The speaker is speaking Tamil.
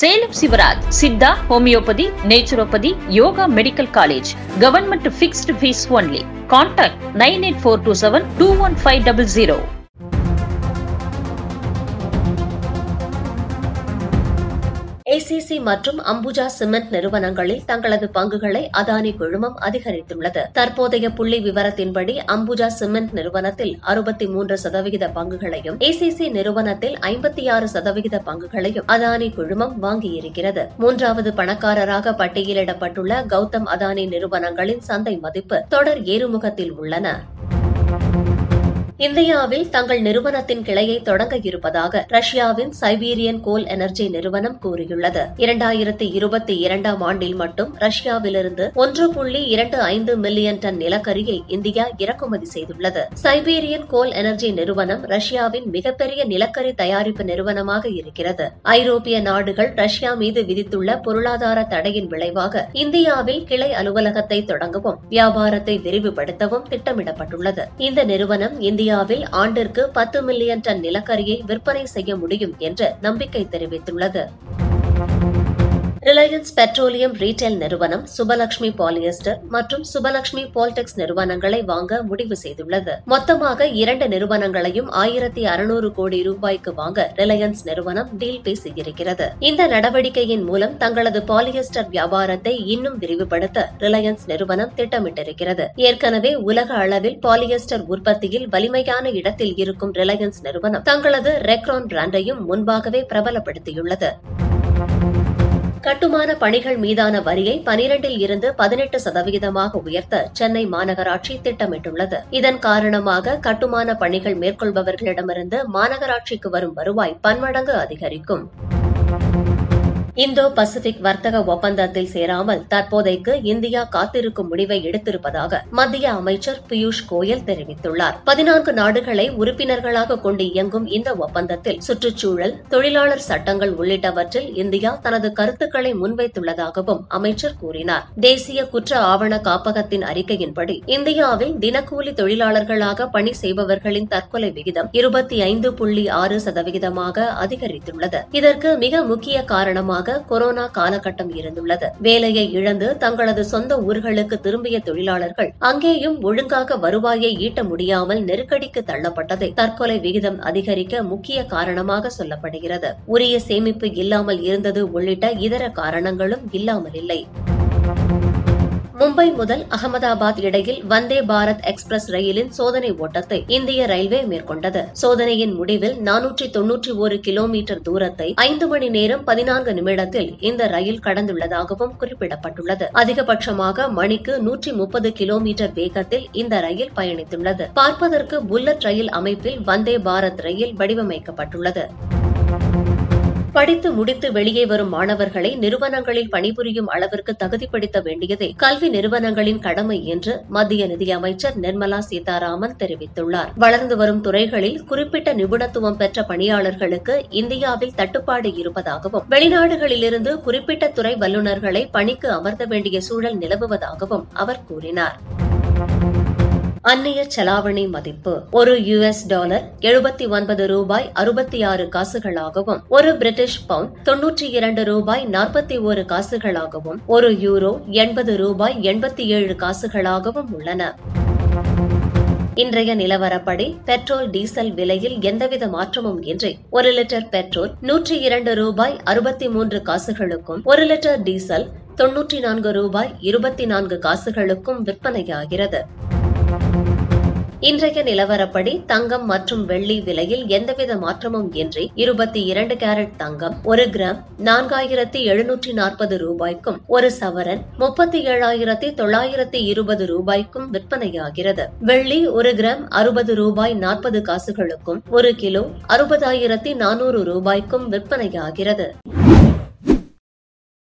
Salem Sivarath, Siddha, Homeopathy, Naturopathy, Yoga Medical College. Government fixed fees only. Contact 98427-21500. மற்றும் அம்புஜா சிமெண்ட் நிறுவனங்களில் தங்களது பங்குகளை அதானி குழுமம் அதிகரித்துள்ளது தற்போதைய புள்ளி விவரத்தின்படி அம்புஜா சிமெண்ட் நிறுவனத்தில் அறுபத்தி மூன்று சதவிகித பங்குகளையும் ஏசிசி நிறுவனத்தில் ஐம்பத்தி ஆறு சதவிகித பங்குகளையும் அதானி குழுமம் வாங்கியிருக்கிறது மூன்றாவது பணக்காரராக பட்டியலிடப்பட்டுள்ள கௌதம் அதானி நிறுவனங்களின் சந்தை மதிப்பு தொடர் ஏறுமுகத்தில் உள்ளன இந்தியாவில் தங்கள் நிறுவனத்தின் கிளையை தொடங்க இருப்பதாக ரஷ்யாவின் சைபீரியன் கோல் எனர்ஜி நிறுவனம் கூறியுள்ளது இரண்டாயிரத்தி இருபத்தி இரண்டாம் ஆண்டில் மட்டும் ரஷ்யாவிலிருந்து ஒன்று புள்ளி இரண்டு ஐந்து மில்லியன் டன் நிலக்கரியை இந்தியா இறக்குமதி செய்துள்ளது சைபீரியன் கோல் எனர்ஜி நிறுவனம் ரஷ்யாவின் மிகப்பெரிய நிலக்கரி தயாரிப்பு நிறுவனமாக இருக்கிறது ஐரோப்பிய நாடுகள் ரஷ்யா மீது விதித்துள்ள பொருளாதார தடையின் விளைவாக இந்தியாவில் கிளை அலுவலகத்தை தொடங்கவும் வியாபாரத்தை விரிவுபடுத்தவும் திட்டமிடப்பட்டுள்ளது இந்த நிறுவனம் இந்திய இந்தியாவில் ஆண்டிற்கு பத்து மில்லியன் டன் நிலக்கரியை விற்பனை செய்ய முடியும் என்று நம்பிக்கை தெரிவித்துள்ளது ரிலையன்ஸ் பெட்ரோலியம் ரீட்டைல் நிறுவனம் சுபலட்சுமி பாலியஸ்டர் மற்றும் சுபலட்சுமி போல்டெக்ஸ் நிறுவனங்களை வாங்க முடிவு செய்துள்ளது மொத்தமாக இரண்டு நிறுவனங்களையும் ஆயிரத்தி அறுநூறு கோடி ரூபாய்க்கு வாங்க ரிலையன்ஸ் நிறுவனம் டீல் பேசியிருக்கிறது இந்த நடவடிக்கையின் மூலம் தங்களது பாலியஸ்டர் வியாபாரத்தை இன்னும் விரிவுபடுத்த ரிலையன்ஸ் நிறுவனம் திட்டமிட்டிருக்கிறது ஏற்கனவே உலக அளவில் பாலியஸ்டர் உற்பத்தியில் வலிமையான இடத்தில் இருக்கும் ரிலையன்ஸ் நிறுவனம் தங்களது ரெக்ரான் பிராண்டையும் முன்பாகவே பிரபலப்படுத்தியுள்ளது கட்டுமான பணிகள் மீதான வரியை பனிரெண்டில் இருந்து பதினெட்டு சதவிகிதமாக உயர்த்த சென்னை மாநகராட்சி திட்டமிட்டுள்ளது இதன் காரணமாக கட்டுமான பணிகள் மேற்கொள்பவர்களிடமிருந்து மாநகராட்சிக்கு வரும் வருவாய் பன்மடங்கு அதிகரிக்கும் இந்தோ பசிபிக் வர்த்தக ஒப்பந்தத்தில் சேராமல் தற்போதைக்கு இந்தியா காத்திருக்கும் முடிவை எடுத்திருப்பதாக மத்திய அமைச்சர் பியூஷ் கோயல் தெரிவித்துள்ளார் பதினான்கு நாடுகளை உறுப்பினர்களாக கொண்டு இயங்கும் இந்த ஒப்பந்தத்தில் சுற்றுச்சூழல் தொழிலாளர் சட்டங்கள் உள்ளிட்டவற்றில் இந்தியா தனது கருத்துக்களை முன்வைத்துள்ளதாகவும் அமைச்சர் கூறினார் தேசிய குற்ற ஆவண காப்பகத்தின் அறிக்கையின்படி இந்தியாவில் தினக்கூலி தொழிலாளர்களாக பணி செய்பவர்களின் தற்கொலை விகிதம் இருபத்தி ஐந்து புள்ளி ஆறு சதவிகிதமாக அதிகரித்துள்ளது இதற்கு மிக முக்கிய காரணமாக காரணமாக கொரோனா காலகட்டம் இருந்துள்ளது வேலையை இழந்து தங்களது சொந்த ஊர்களுக்கு திரும்பிய தொழிலாளர்கள் அங்கேயும் ஒழுங்காக வருவாயை ஈட்ட முடியாமல் நெருக்கடிக்கு தள்ளப்பட்டதை தற்கொலை விகிதம் அதிகரிக்க முக்கிய காரணமாக சொல்லப்படுகிறது உரிய சேமிப்பு இல்லாமல் இருந்தது உள்ளிட்ட இதர காரணங்களும் இல்லாமல் இல்லை மும்பை முதல் அகமதாபாத் இடையில் வந்தே பாரத் எக்ஸ்பிரஸ் ரயிலின் சோதனை ஓட்டத்தை இந்திய ரயில்வே மேற்கொண்டது சோதனையின் முடிவில் நானூற்றி தொன்னூற்றி ஒரு கிலோமீட்டர் தூரத்தை ஐந்து மணி நேரம் பதினான்கு நிமிடத்தில் இந்த ரயில் கடந்துள்ளதாகவும் குறிப்பிடப்பட்டுள்ளது அதிகபட்சமாக மணிக்கு நூற்றி முப்பது கிலோமீட்டர் வேகத்தில் இந்த ரயில் பயணித்துள்ளது பார்ப்பதற்கு புல்லட் ரயில் அமைப்பில் வந்தே பாரத் ரயில் வடிவமைக்கப்பட்டுள்ளது படித்து முடித்து வெளியே வரும் மாணவர்களை நிறுவனங்களில் பணிபுரியும் அளவிற்கு தகுதிப்படுத்த வேண்டியதே கல்வி நிறுவனங்களின் கடமை என்று மத்திய நிதியமைச்சர் நிர்மலா சீதாராமன் தெரிவித்துள்ளார் வளர்ந்து வரும் துறைகளில் குறிப்பிட்ட நிபுணத்துவம் பெற்ற பணியாளர்களுக்கு இந்தியாவில் தட்டுப்பாடு இருப்பதாகவும் வெளிநாடுகளிலிருந்து குறிப்பிட்ட துறை வல்லுநர்களை பணிக்கு அமர்த்த வேண்டிய சூழல் நிலவுவதாகவும் அவர் கூறினார் அந்நிய செலாவணி மதிப்பு ஒரு யூஎஸ் டாலர் எழுபத்தி ஒன்பது ரூபாய் அறுபத்தி ஆறு காசுகளாகவும் ஒரு பிரிட்டிஷ் பவுண்ட் தொன்னூற்றி இரண்டு ரூபாய் நாற்பத்தி ஒரு காசுகளாகவும் ஒரு யூரோ எண்பது ரூபாய் எண்பத்தி ஏழு காசுகளாகவும் உள்ளன இன்றைய நிலவரப்படி பெட்ரோல் டீசல் விலையில் எந்தவித மாற்றமும் இன்றி ஒரு லிட்டர் பெட்ரோல் நூற்றி இரண்டு ரூபாய் அறுபத்தி மூன்று காசுகளுக்கும் ஒரு லிட்டர் டீசல் தொன்னூற்றி நான்கு ரூபாய் இருபத்தி நான்கு காசுகளுக்கும் விற்பனையாகிறது இன்றைய நிலவரப்படி தங்கம் மற்றும் வெள்ளி விலையில் எந்தவித மாற்றமும் இன்றி இருபத்தி இரண்டு கேரட் தங்கம் ஒரு கிராம் நான்காயிரத்தி எழுநூற்றி நாற்பது ரூபாய்க்கும் ஒரு சவரன் முப்பத்தி ஏழாயிரத்தி தொள்ளாயிரத்தி இருபது ரூபாய்க்கும் விற்பனையாகிறது வெள்ளி ஒரு கிராம் அறுபது ரூபாய் நாற்பது காசுகளுக்கும் ஒரு கிலோ அறுபதாயிரத்தி நானூறு ரூபாய்க்கும் விற்பனையாகிறது